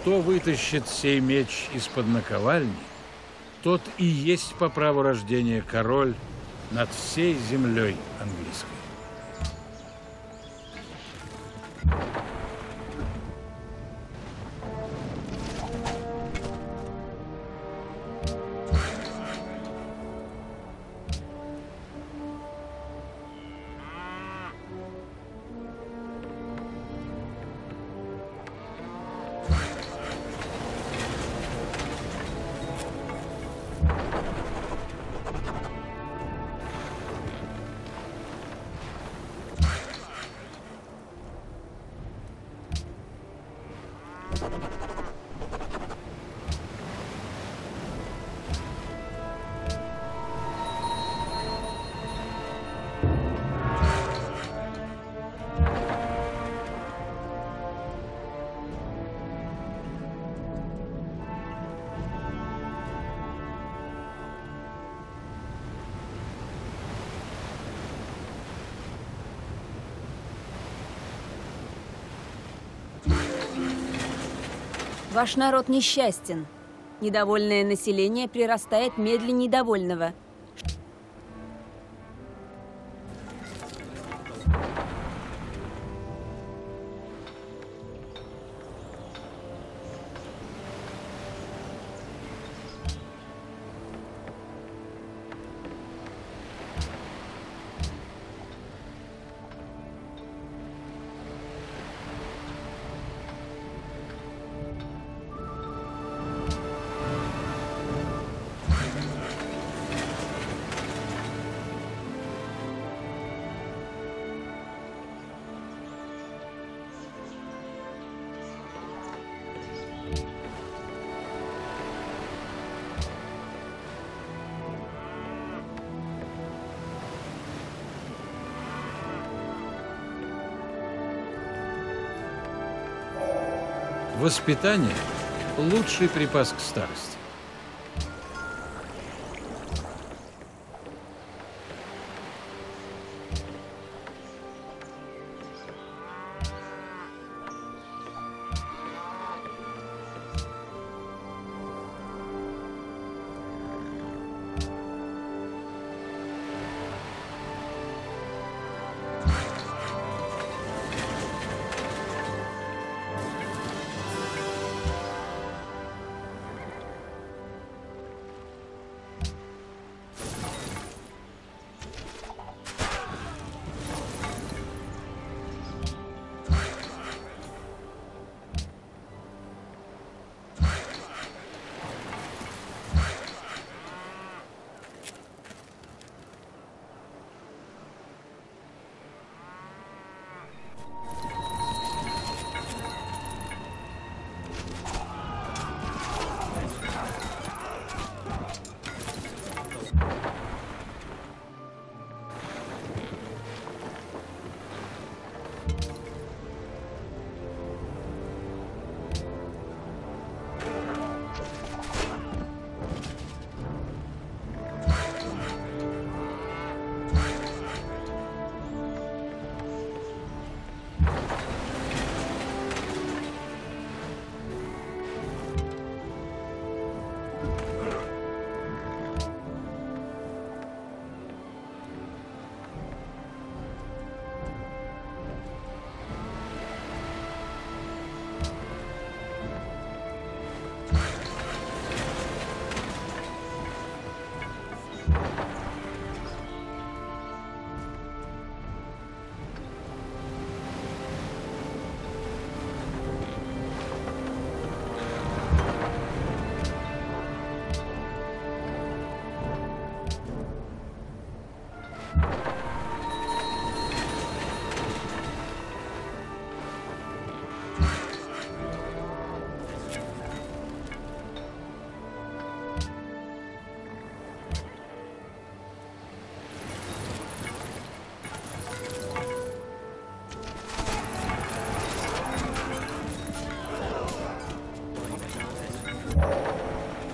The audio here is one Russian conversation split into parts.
Кто вытащит сей меч из-под наковальни, тот и есть по праву рождения король над всей землей Ваш народ несчастен. Недовольное население прирастает медленнее довольного. Воспитание – лучший припас к старости.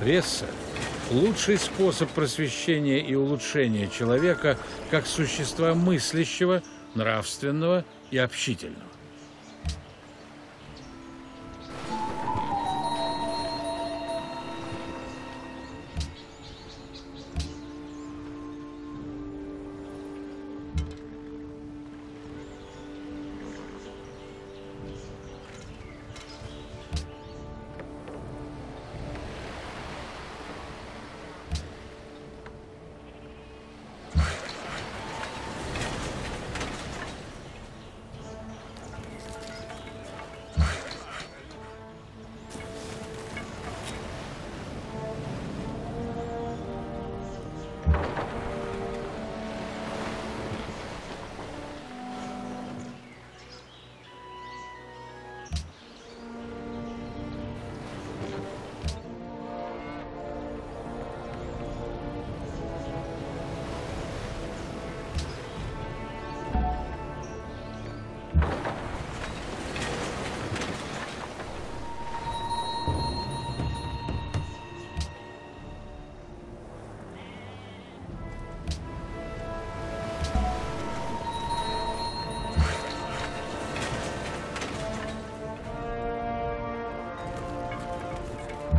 Пресса – лучший способ просвещения и улучшения человека как существа мыслящего, нравственного и общительного.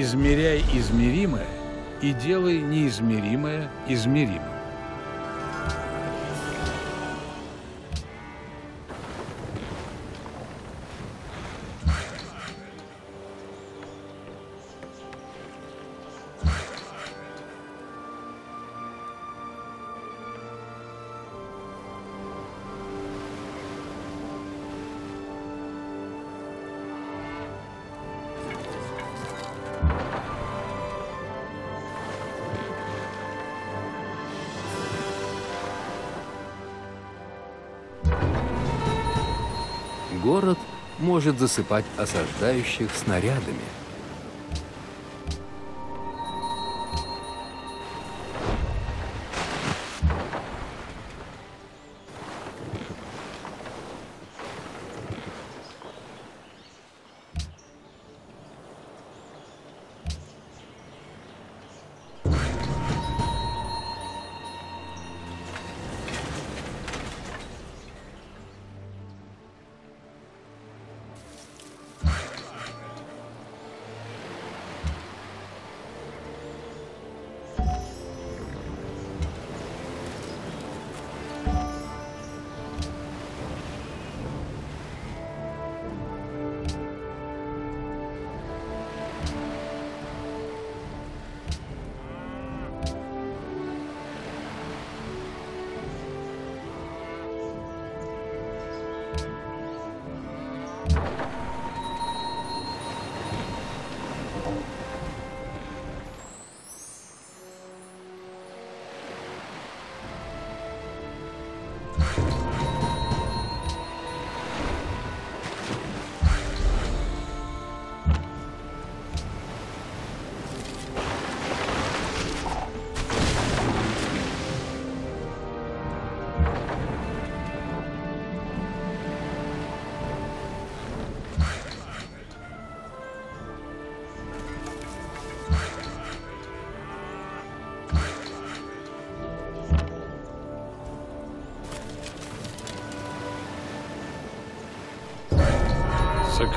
Измеряй измеримое и делай неизмеримое измеримым. Может засыпать осаждающих снарядами.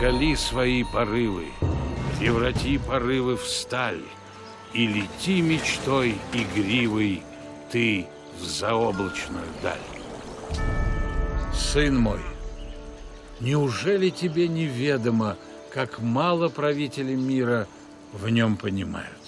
Соколи свои порывы, преврати порывы в сталь, И лети мечтой игривой ты в заоблачную даль. Сын мой, неужели тебе неведомо, как мало правители мира в нем понимают?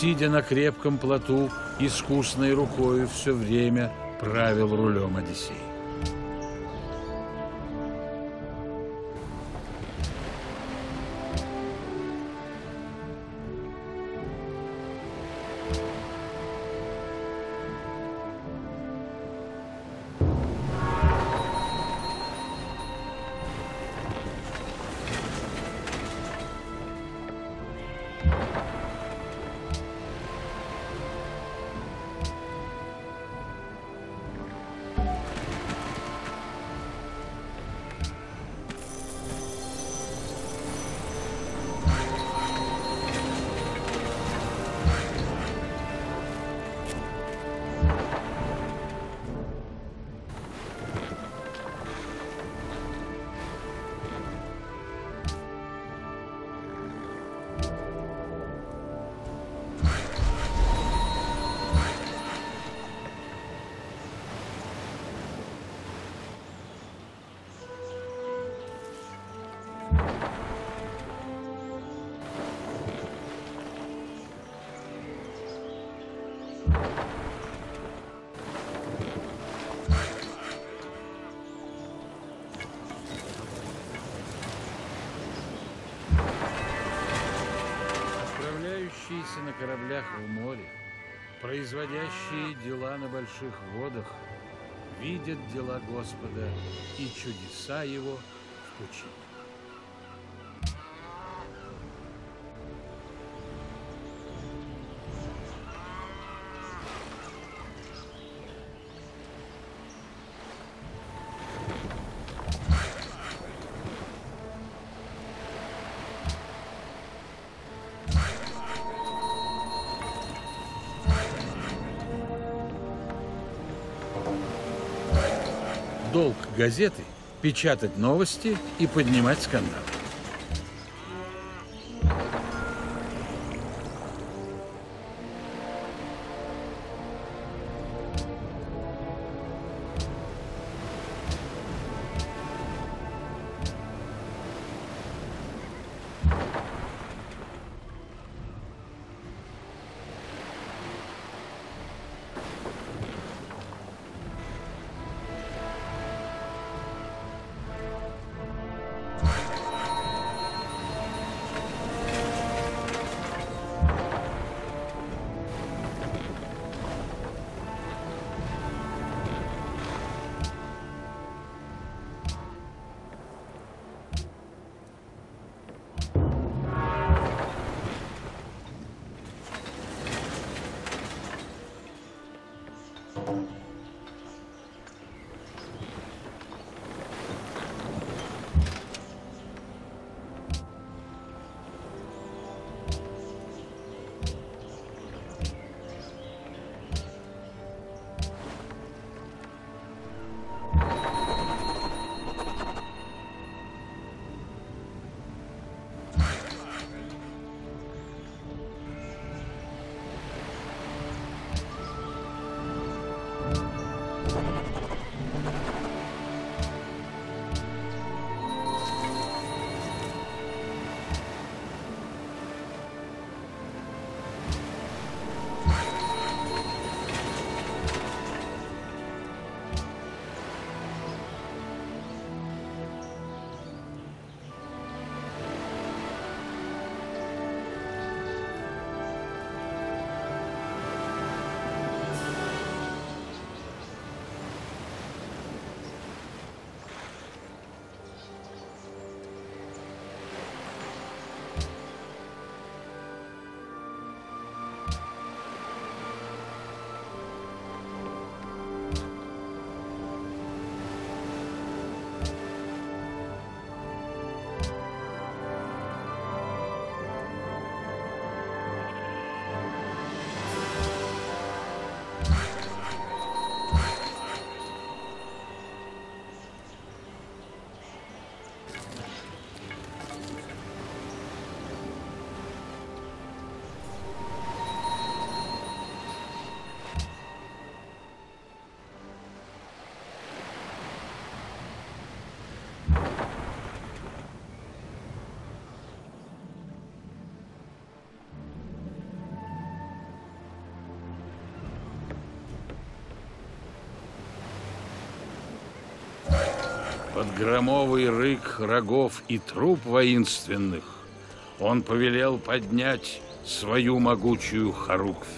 Сидя на крепком плоту, искусной рукою все время правил рулем Одиссей. Больших водах, видят дела Господа и чудеса Его в пучине. Газеты – печатать новости и поднимать скандалы. Под громовый рык рогов и труп воинственных он повелел поднять свою могучую хоруквь.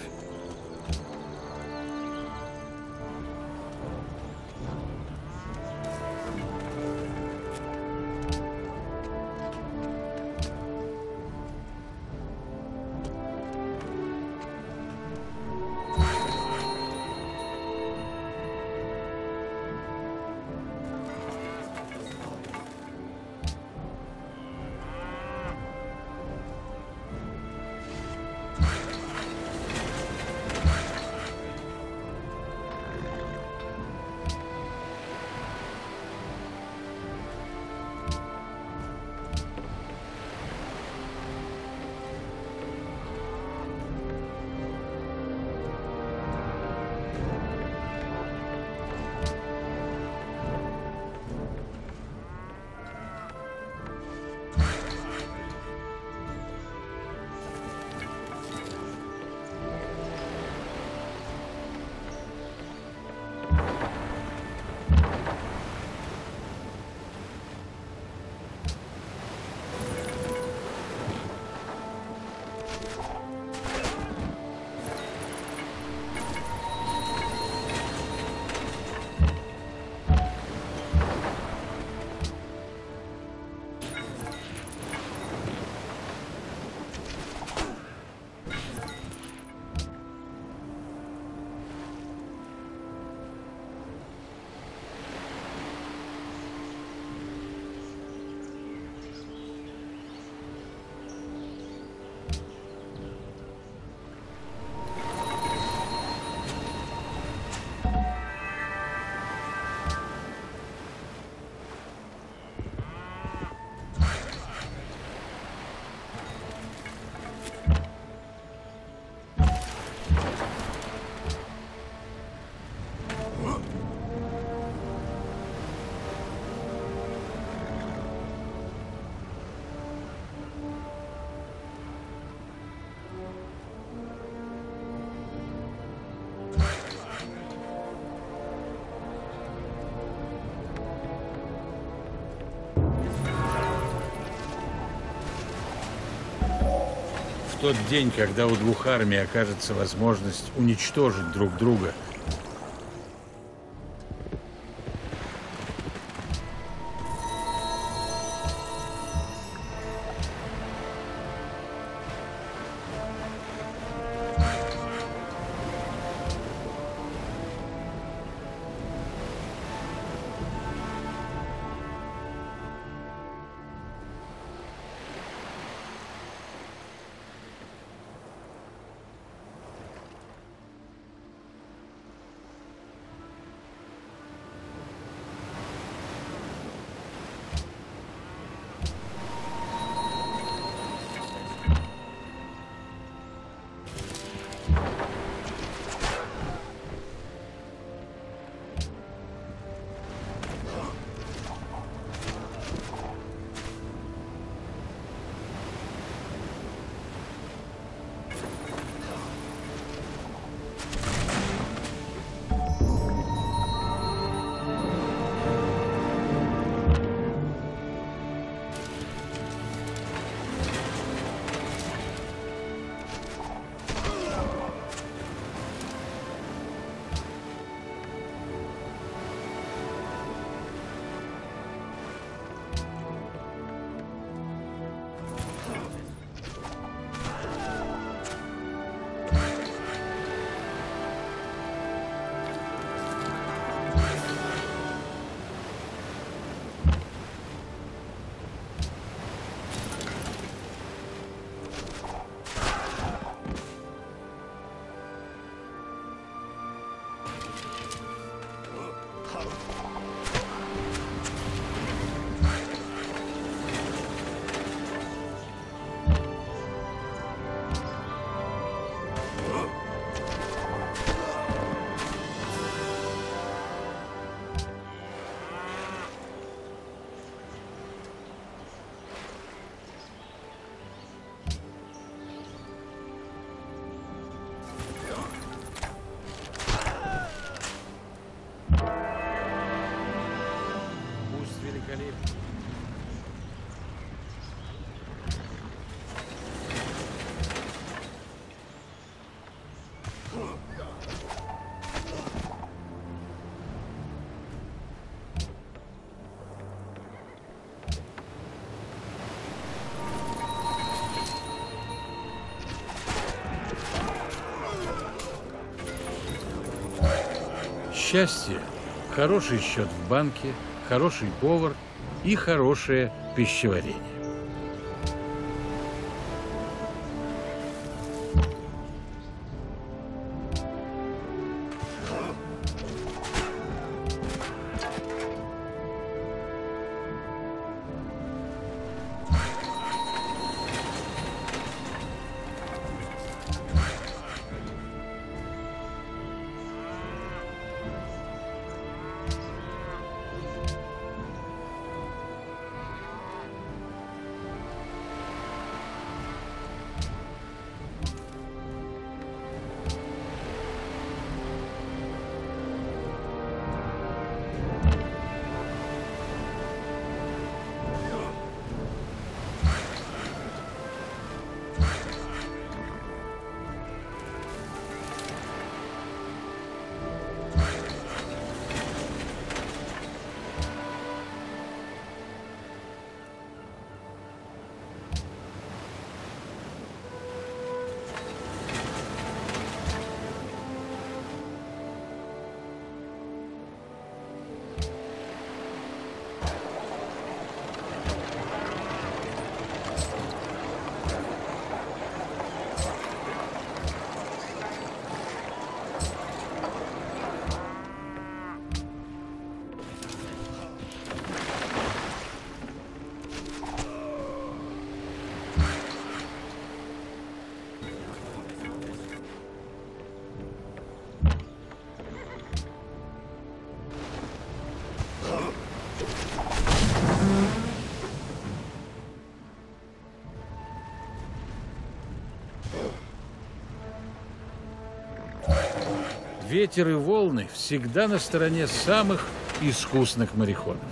Тот день, когда у двух армий окажется возможность уничтожить друг друга, Счастье – хороший счет в банке, хороший повар и хорошее пищеварение. Ветер и волны всегда на стороне самых искусных мореходов.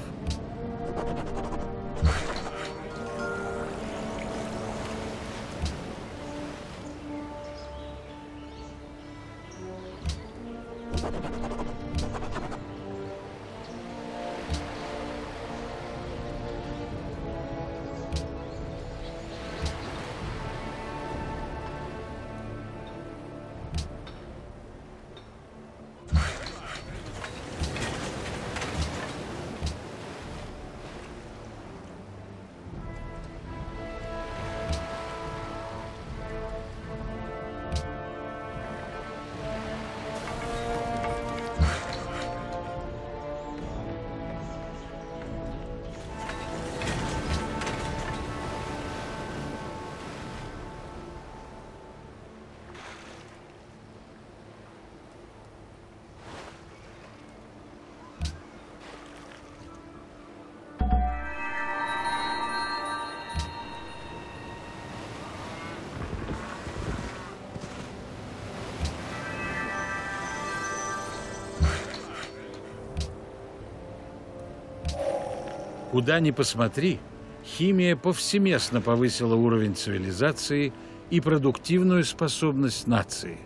Куда ни посмотри, химия повсеместно повысила уровень цивилизации и продуктивную способность нации.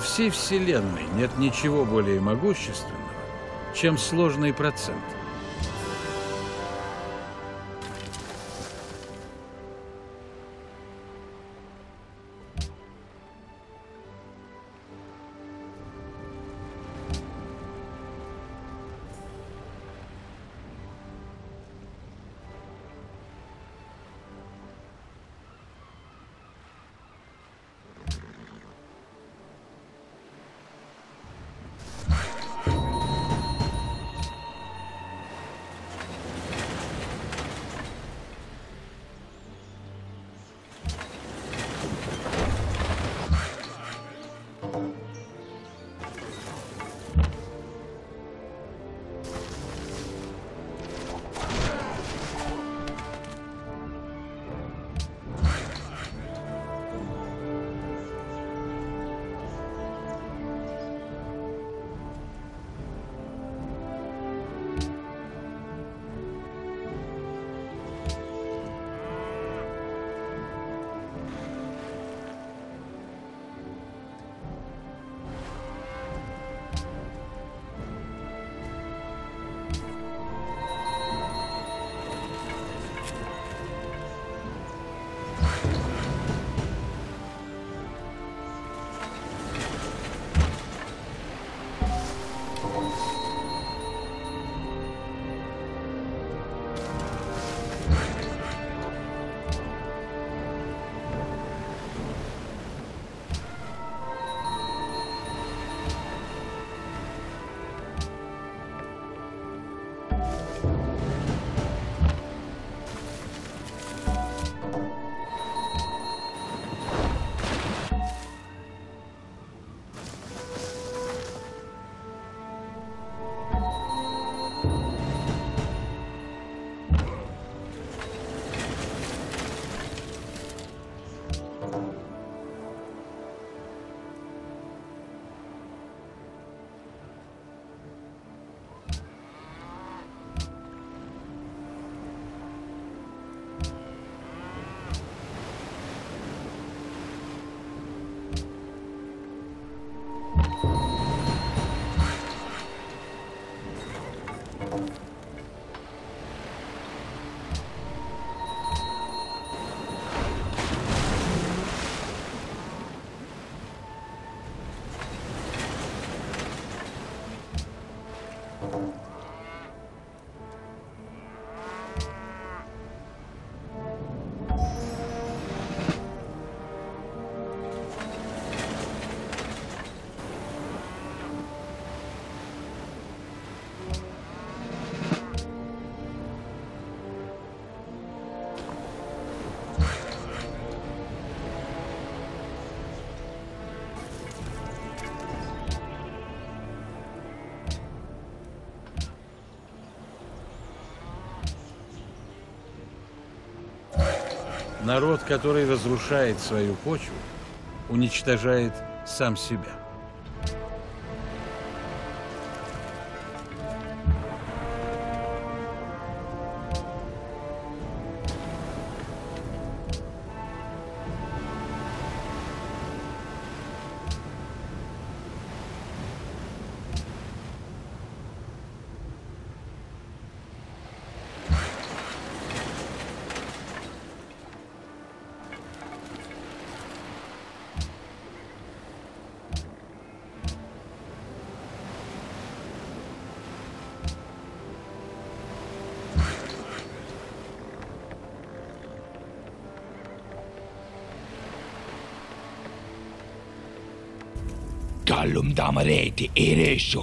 Во всей Вселенной нет ничего более могущественного, чем сложный процент. Народ, который разрушает свою почву, уничтожает сам себя. Hallum damareti, ereşo,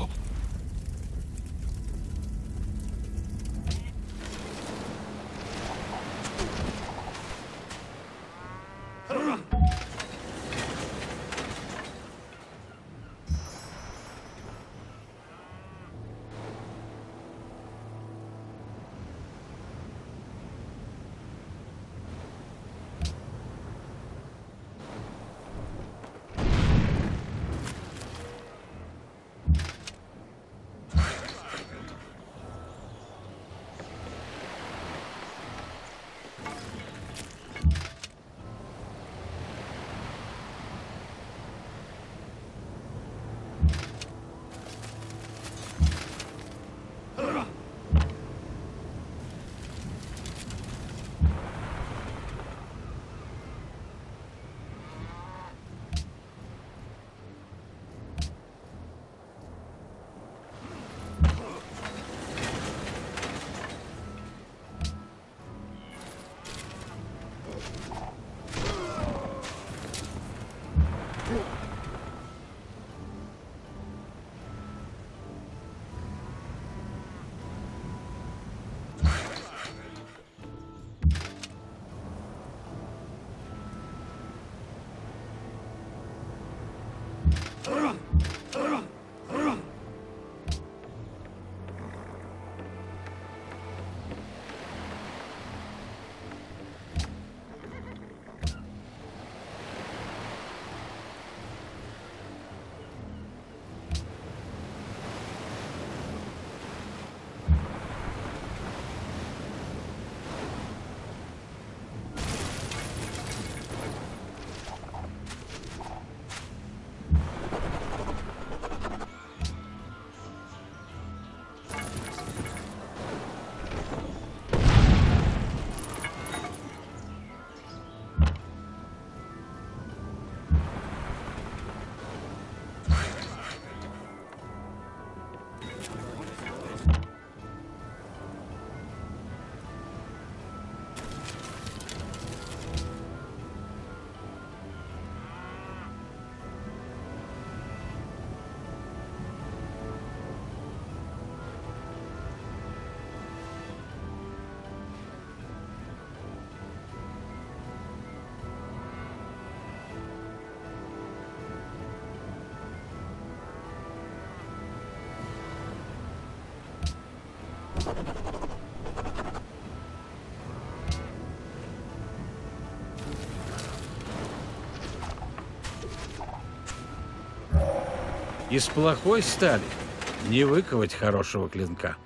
Из плохой стали не выковать хорошего клинка.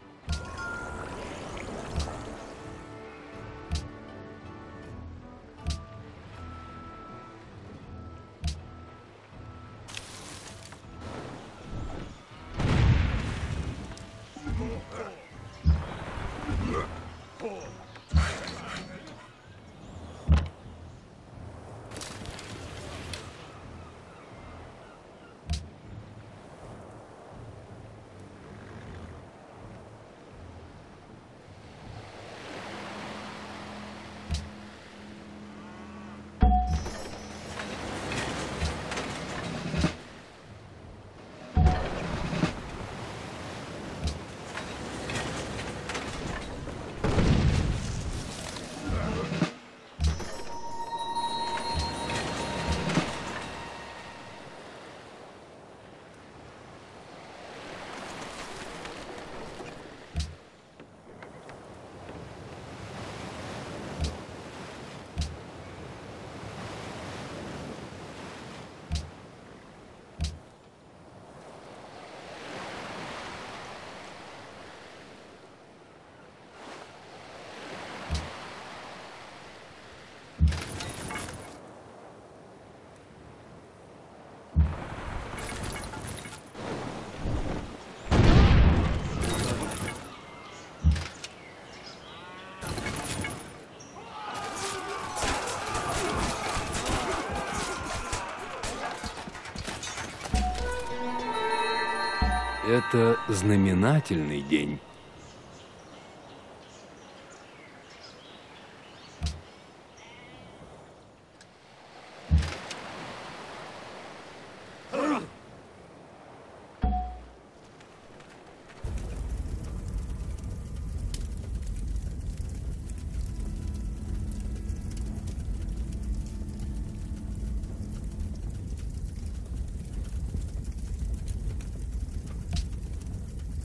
Это знаменательный день.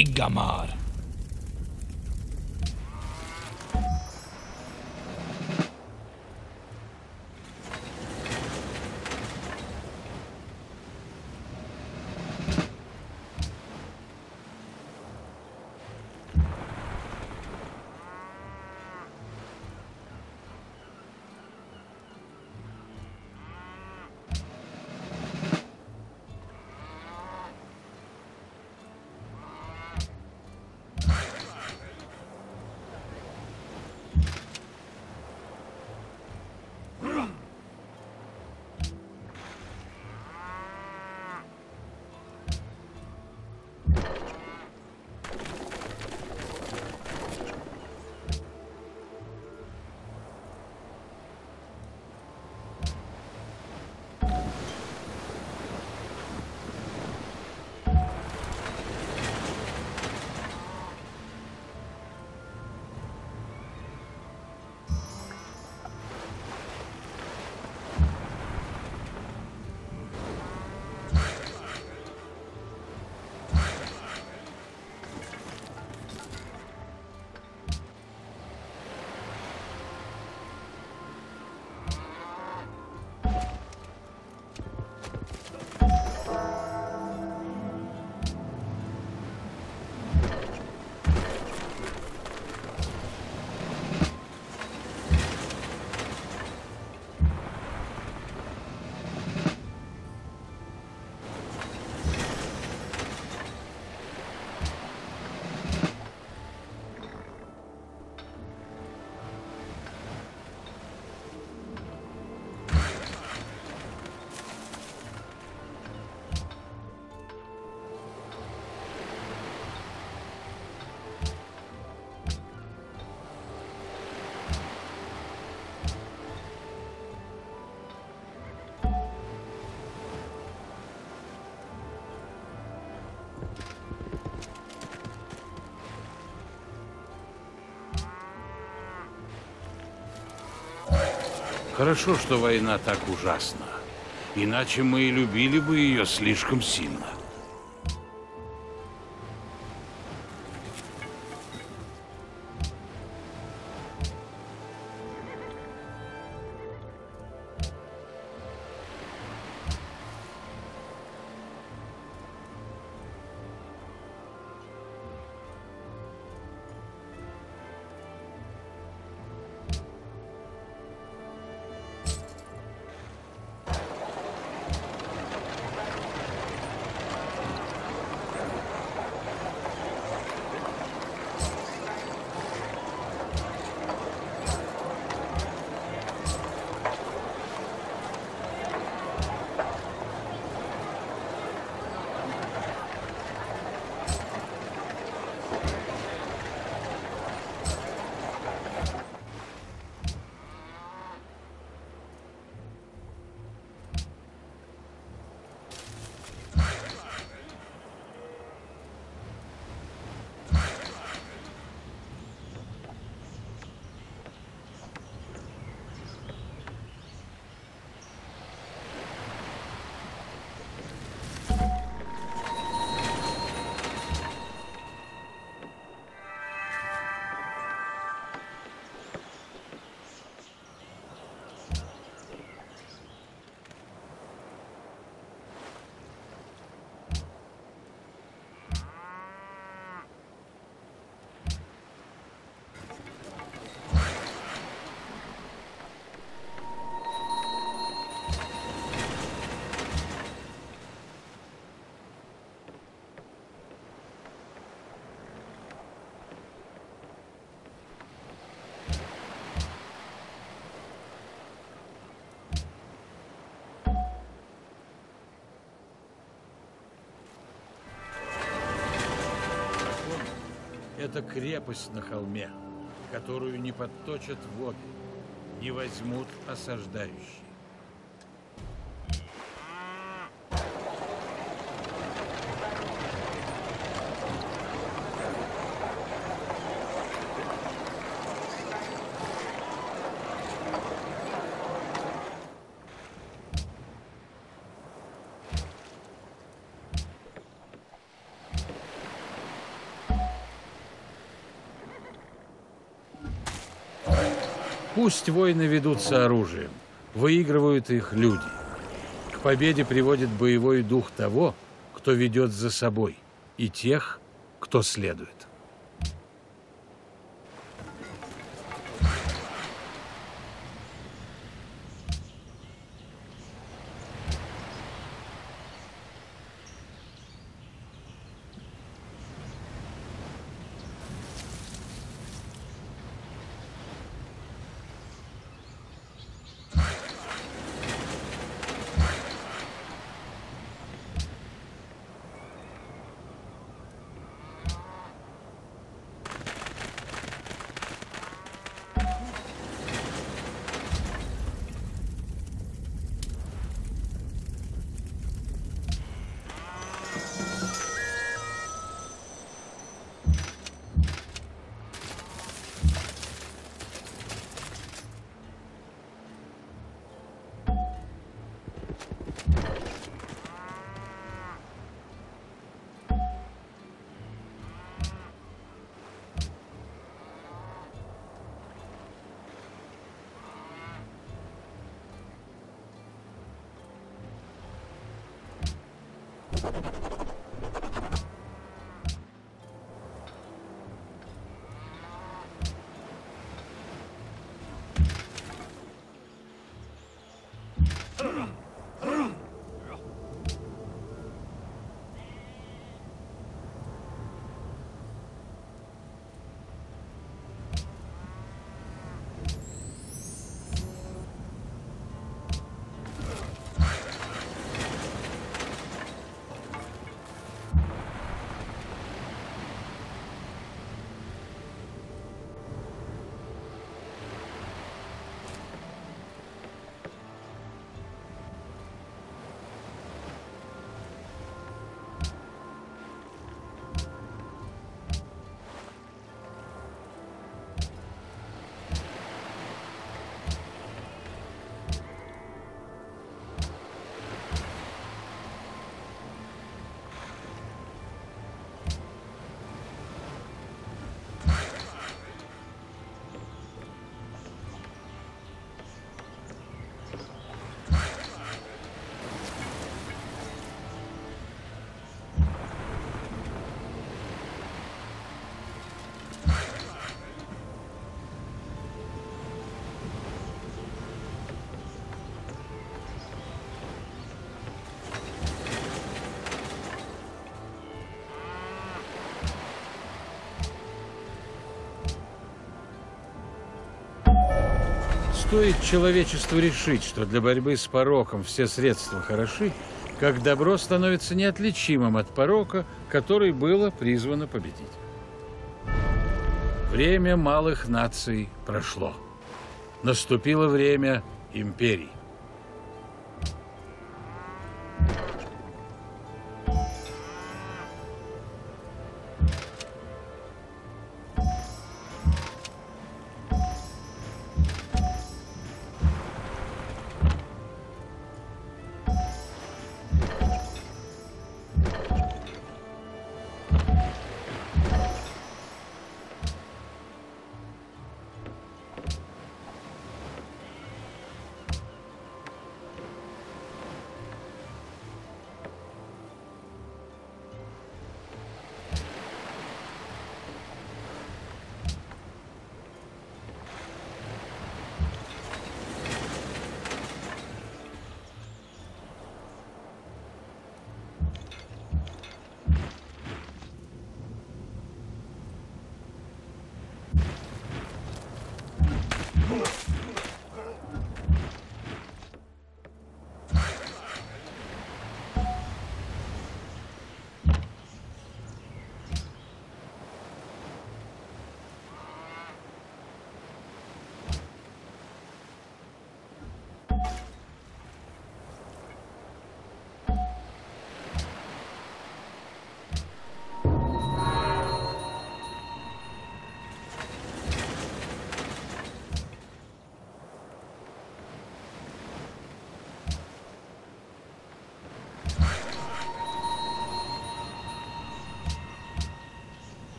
Igamar. Хорошо, что война так ужасна. Иначе мы и любили бы ее слишком сильно. Это крепость на холме, которую не подточат воды, не возьмут осаждающие. Пусть войны ведутся оружием, выигрывают их люди. К победе приводит боевой дух того, кто ведет за собой, и тех, кто следует. Стоит человечеству решить, что для борьбы с пороком все средства хороши, как добро становится неотличимым от порока, который было призвано победить. Время малых наций прошло. Наступило время империй.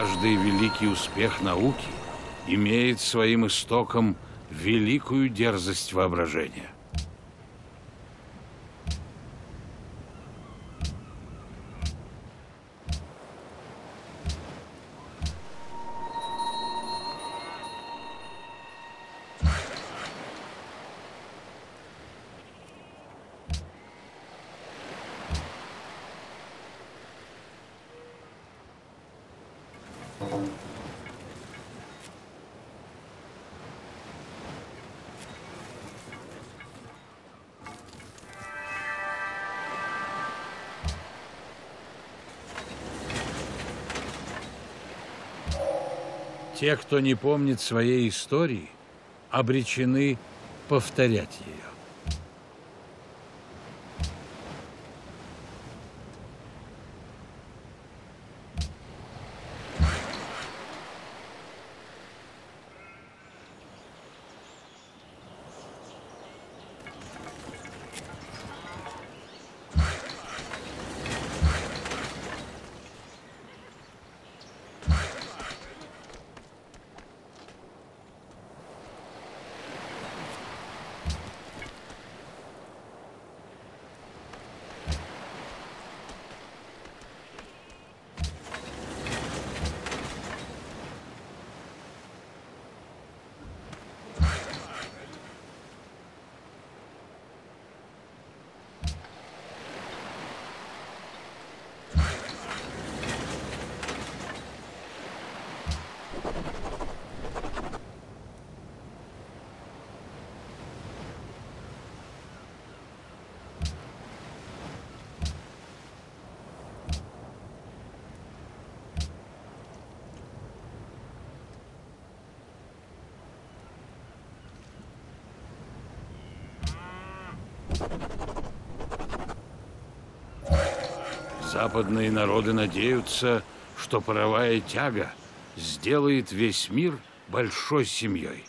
Каждый великий успех науки имеет своим истоком великую дерзость воображения. Те, кто не помнит своей истории, обречены повторять ее. Западные народы надеются, что паровая тяга сделает весь мир большой семьей.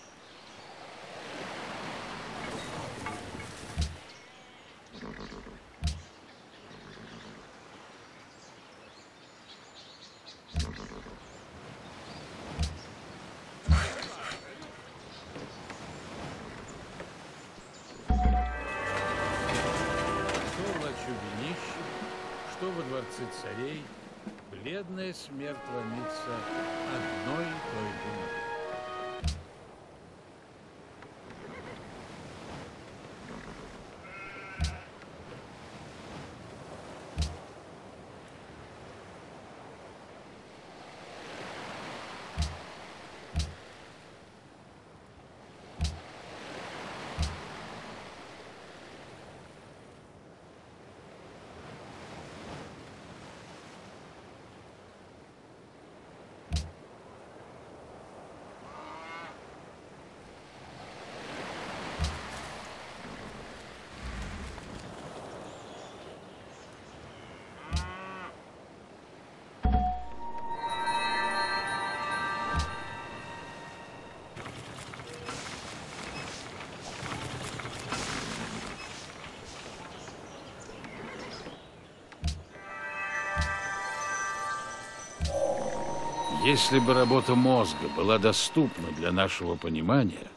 Если бы работа мозга была доступна для нашего понимания,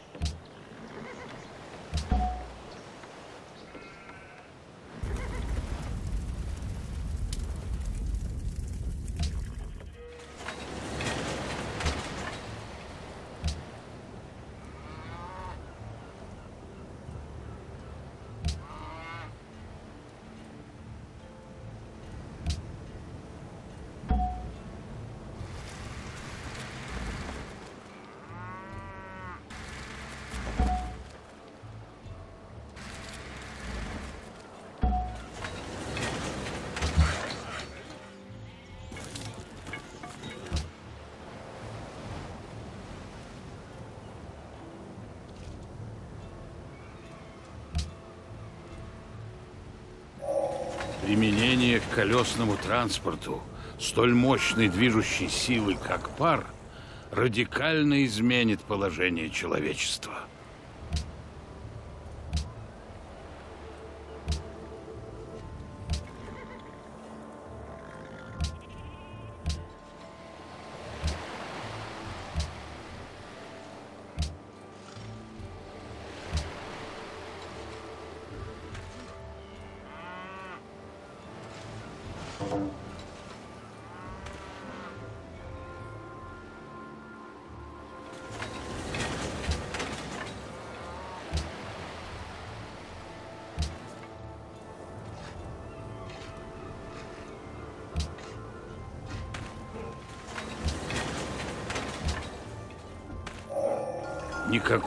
колесному транспорту столь мощной движущей силы, как пар, радикально изменит положение человечества.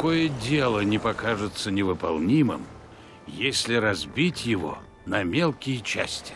Никакое дело не покажется невыполнимым, если разбить его на мелкие части.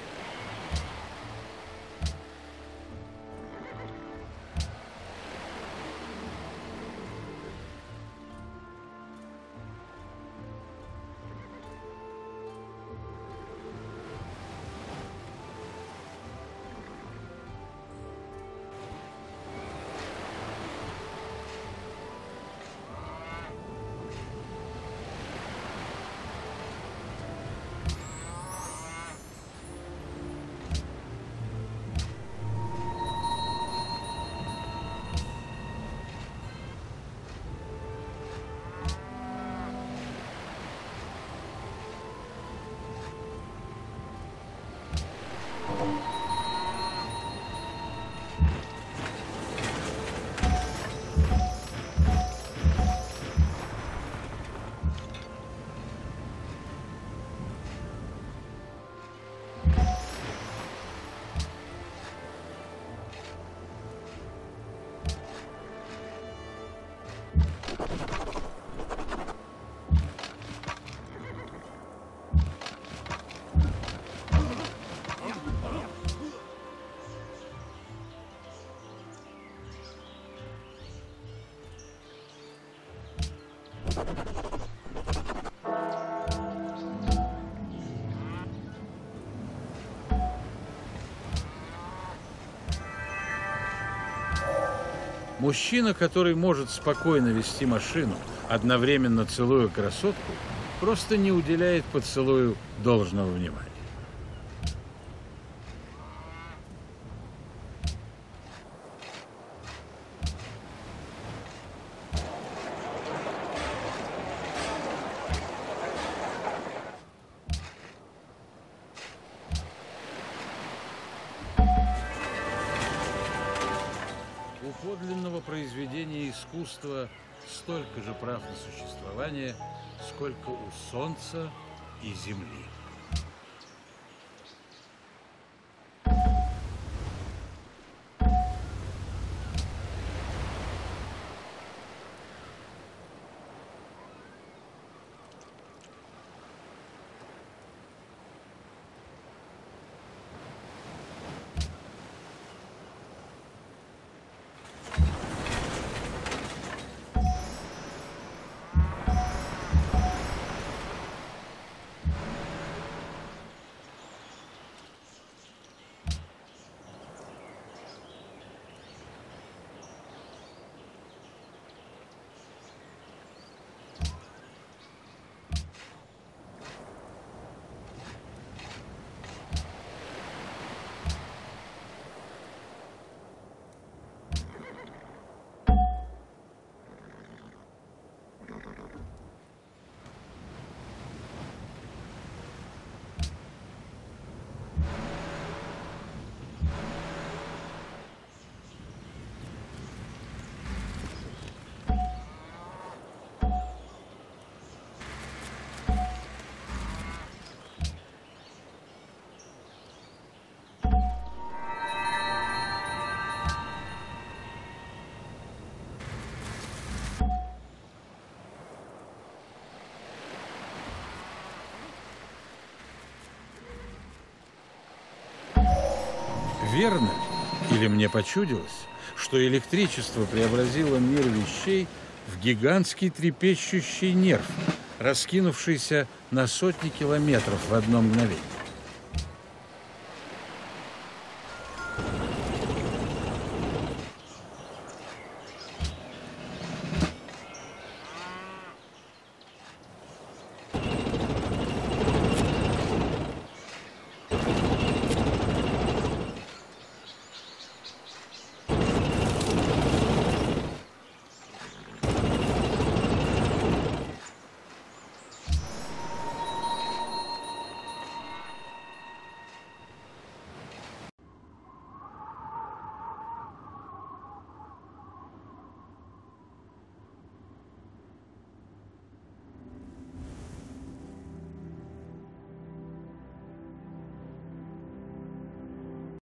Мужчина, который может спокойно вести машину, одновременно целуя красотку, просто не уделяет поцелую должного внимания. Столько же прав на существование, сколько у солнца и земли. Верно, или мне почудилось, что электричество преобразило мир вещей в гигантский трепещущий нерв, раскинувшийся на сотни километров в одно мгновение.